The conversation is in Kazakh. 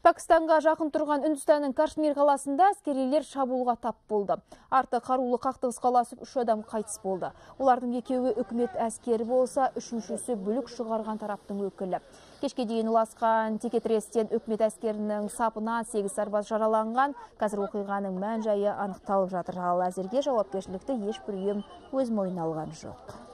Пакистанға жақын тұрған Үндістанның Кашмир қаласында әскерилер шабуылға тап болды. Арты қарулы қақтығыс қаласып үш адам қайтыс болды. Олардың екеуі үкімет әскері болса, үшіншісі бүлік шығарған тараптың өкілі. Кешке дейін ұласқан текетірестен үкімет әскерінің сапына 8 сарбаз жараланған. Қазір оқиғаның мән жайы анықталып жатыр. Ал әзірге жауапкершілікті ешбір ұйым өз мойнына алған жоқ.